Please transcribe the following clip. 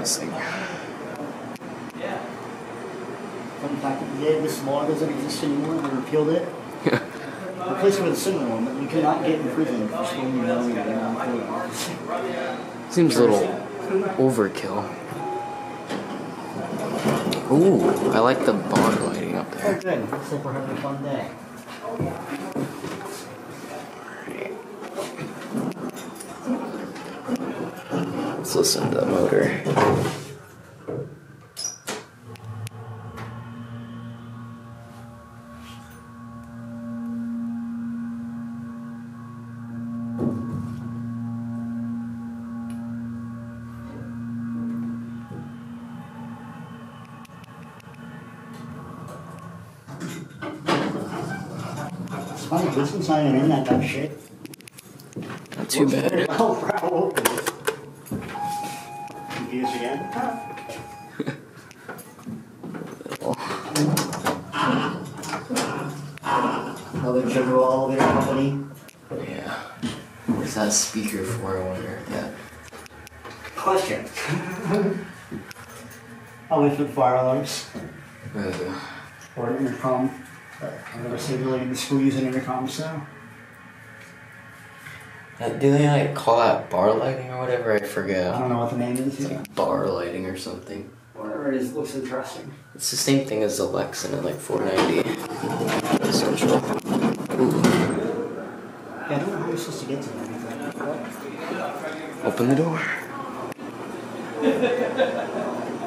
this thing. Fun fact of the day, this law doesn't exist anymore. They repealed it. Replaced it with a similar one, but you cannot get in prison for stealing your own clothes. Seems a little overkill. Ooh, I like the bar lighting up Oh, there. good. Looks like we're having a fun day. Let's listen to the motor. Funny, this one's not in that dumb shit. Not too bad. Oh, Oh, wow. Confused again? Another general elevator company. Yeah. What's that speaker for, I wonder? Yeah. Question. Always with fire alarms Uh, or an intercom. But I've never seen really in the school using intercom, so. Uh, do they like call that bar lighting or whatever? I forget. I don't know what the name is. It's like bar lighting or something. Whatever it is, looks interesting. It's the same thing as the Lexan at like 490 Central. Ooh. Yeah, I don't know how you're supposed to get to that. Open the door.